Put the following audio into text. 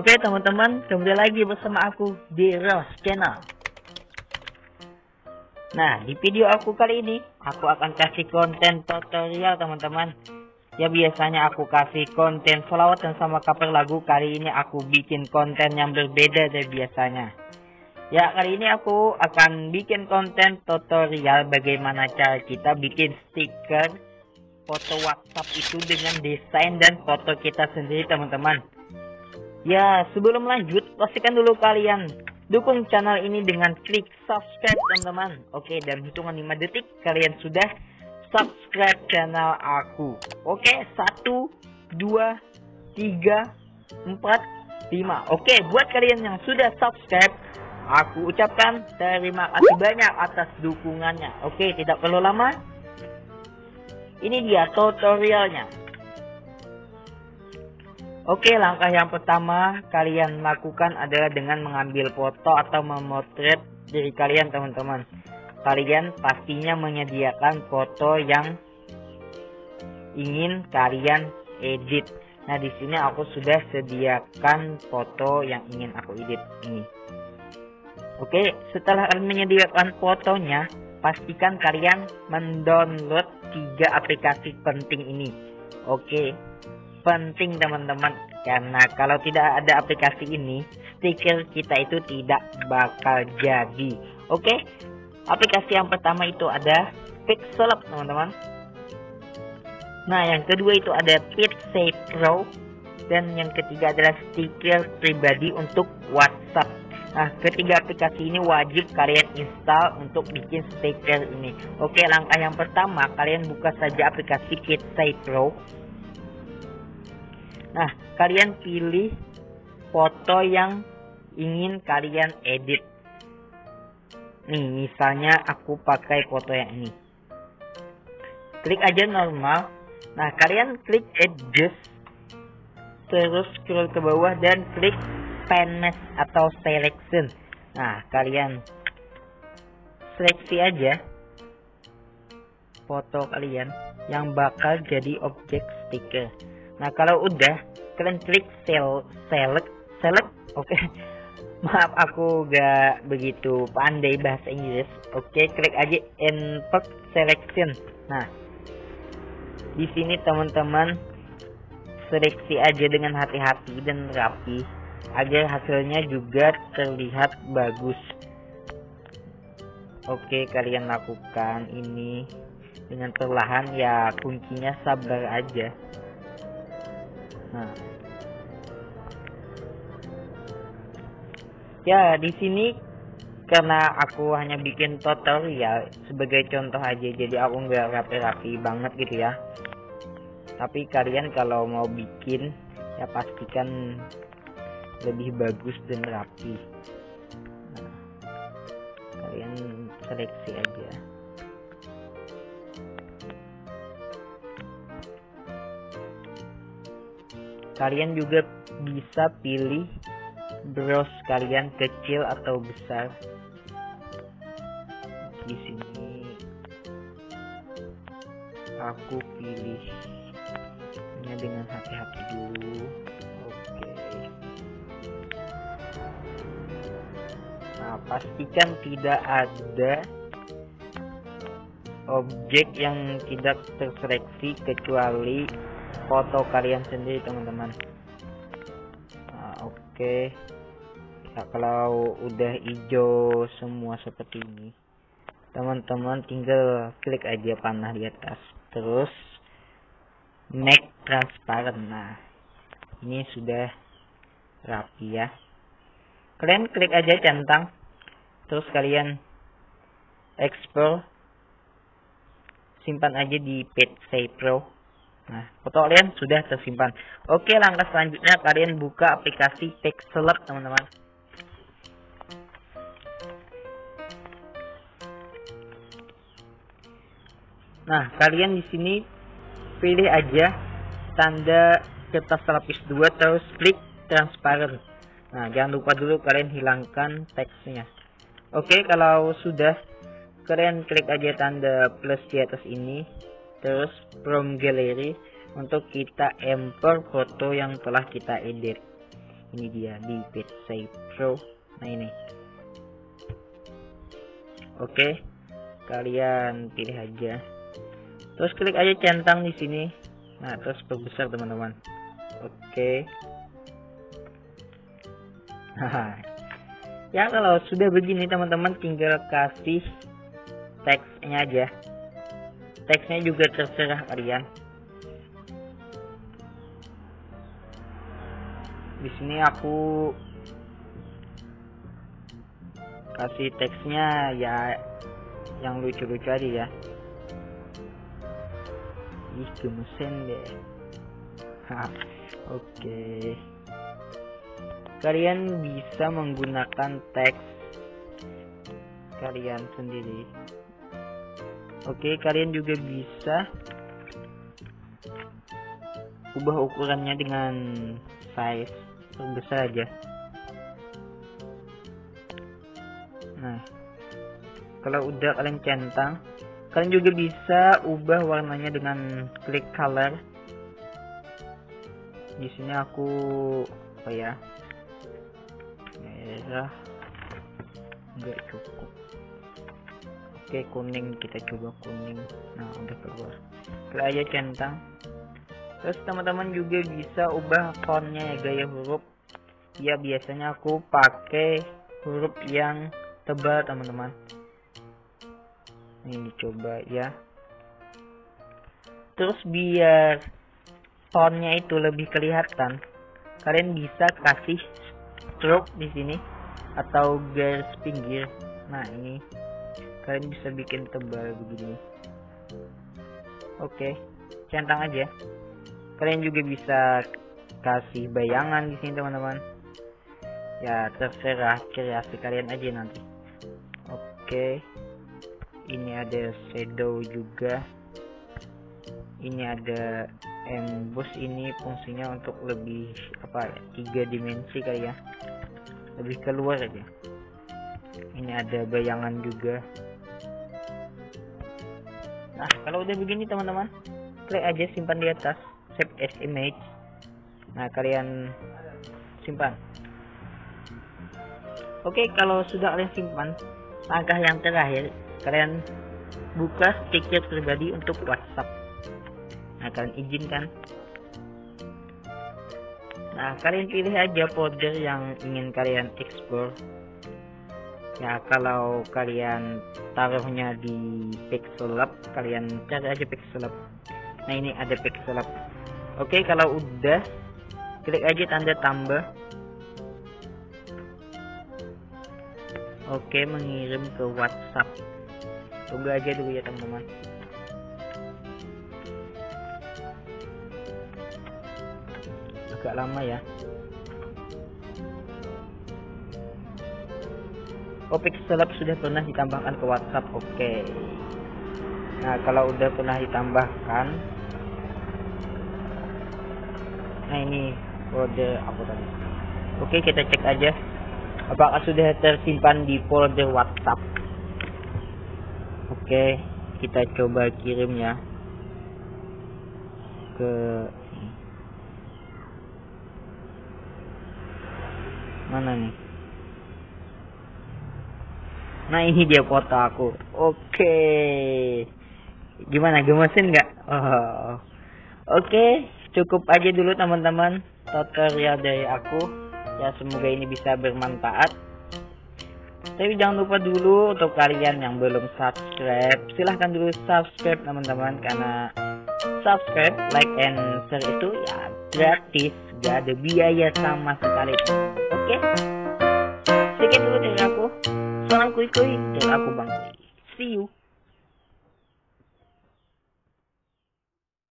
Oke teman-teman, kembali lagi bersama aku di Rose Channel. Nah, di video aku kali ini, aku akan kasih konten tutorial teman-teman. Ya biasanya aku kasih konten dan sama cover lagu, kali ini aku bikin konten yang berbeda dari biasanya. Ya, kali ini aku akan bikin konten tutorial bagaimana cara kita bikin stiker foto WhatsApp itu dengan desain dan foto kita sendiri teman-teman. Ya, sebelum lanjut, pastikan dulu kalian dukung channel ini dengan klik subscribe teman-teman. Oke, dalam hitungan 5 detik kalian sudah subscribe channel aku. Oke, 1, 2, 3, 4, 5. Oke, buat kalian yang sudah subscribe, aku ucapkan terima kasih banyak atas dukungannya. Oke, tidak perlu lama. Ini dia tutorialnya. Oke, langkah yang pertama kalian lakukan adalah dengan mengambil foto atau memotret diri kalian, teman-teman. Kalian pastinya menyediakan foto yang ingin kalian edit. Nah, di sini aku sudah sediakan foto yang ingin aku edit ini. Oke, setelah kalian menyediakan fotonya, pastikan kalian mendownload tiga aplikasi penting ini. Oke, penting teman-teman. Karena kalau tidak ada aplikasi ini stiker kita itu tidak bakal jadi. Oke? Aplikasi yang pertama itu ada Pixelab teman-teman. Nah yang kedua itu ada PitSafe Pro dan yang ketiga adalah stiker pribadi untuk WhatsApp. Nah, ketiga aplikasi ini wajib kalian install untuk bikin stiker ini. Oke, langkah yang pertama, kalian buka saja aplikasi PitSafe Pro. Nah, kalian pilih foto yang ingin kalian edit. Nih, misalnya aku pakai foto yang ini. Klik aja normal. Nah, kalian klik adjust. Terus scroll ke bawah dan klik pen mesh atau selection. Nah, kalian seleksi aja foto kalian yang bakal jadi objek stiker. Nah kalau udah kalian klik sel select select oke. Okay. maaf aku gak begitu pandai bahasa Inggris. Oke okay, klik aja import selection. Nah di sini teman-teman seleksi aja dengan hati-hati dan rapi. Agar hasilnya juga terlihat bagus. Oke kalian lakukan ini dengan perlahan. Ya kuncinya sabar aja Nah. Ya, di sini karena aku hanya bikin tutorial sebagai contoh aja. Jadi aku nggak rapi-rapi banget gitu ya. Tapi kalian kalau mau bikin ya pastikan lebih bagus dan rapi. Nah, kalian seleksi aja kalian juga bisa pilih bros kalian kecil atau besar. Di sini aku pilih ini dengan hati-hati dulu. Oke. Nah pastikan tidak ada objek yang tidak terseleksi kecuali foto kalian sendiri teman-teman. Nah, oke. Okay. ya, kalau udah hijau semua seperti ini teman-teman tinggal klik aja panah di atas. Terus make transparent. Nah ini sudah rapi ya. Kalian klik aja centang. Terus kalian export simpan aja di PC Pro Nah, foto kalian sudah tersimpan. Oke, langkah selanjutnya kalian buka aplikasi Pixelab, teman-teman. Nah, kalian di sini pilih aja tanda kertas lapis 2 terus klik transparent. Nah, jangan lupa dulu kalian hilangkan teksnya. Oke, kalau sudah kalian klik aja tanda plus di atas ini terus from gallery untuk kita import foto yang telah kita edit. Ini dia di PC Pro. Nah ini. Oke kalian pilih aja. Terus klik aja centang di sini. Nah terus perbesar teman-teman. Oke. Ya kalau sudah begini teman-teman tinggal kasih teksnya aja teksnya juga terserah kalian. Di sini aku kasih teksnya ya yang lucu-lucu aja ya. Ih gemesin deh. Oke. Okay. kalian bisa menggunakan teks kalian sendiri oke kalian juga bisa ubah ukurannya dengan size besar aja. Nah kalau udah kalian centang kalian juga bisa ubah warnanya dengan klik color. Di sini aku apa ya? Merah. Enggak cukup oke kuning. Kita coba kuning. Nah udah keluar. Klik aja centang. Terus teman-teman juga bisa ubah fontnya ya gaya huruf. Ya biasanya aku pakai huruf yang tebal teman-teman. Ini coba ya. Terus biar fontnya itu lebih kelihatan kalian bisa kasih stroke di sini atau garis pinggir. Nah ini kalian bisa bikin tebal begini. Oke centang aja. Kalian juga bisa kasih bayangan di sini teman-teman. Ya terserah kreasi kalian aja nanti. Oke ini ada shadow juga. Ini ada emboss. Ini fungsinya untuk lebih apa tiga dimensi kali ya. Lebih keluar aja. Ini ada bayangan juga nah kalau udah begini teman-teman klik aja simpan di atas. Save as image. Nah kalian simpan. Oke kalau sudah kalian simpan langkah yang terakhir kalian buka stiker pribadi untuk WhatsApp. Nah kalian izinkan. Nah kalian pilih aja folder yang ingin kalian explore ya kalau kalian taruhnya di pixel kalian cari aja pixel nah ini ada pixel oke kalau udah klik aja tanda tambah. Oke mengirim ke WhatsApp. Tunggu aja dulu ya teman-teman. Agak lama ya Opik Seleb sudah pernah ditambahkan ke WhatsApp oke. Nah kalau udah pernah ditambahkan nah ini folder apa tadi? Oke kita cek aja. Apakah sudah tersimpan di folder WhatsApp? Oke kita coba kirim ya ke mana nih nah ini dia foto aku. Oke. Gimana gemesin nggak? Oh. oke cukup aja dulu teman-teman tutorial dari aku. Ya semoga ini bisa bermanfaat. Tapi jangan lupa dulu untuk kalian yang belum subscribe silahkan dulu subscribe teman-teman karena subscribe like and share itu ya gratis. Gak ada biaya sama sekali. Oke? Okay? sekian dulu dari aku Someone quick, quick.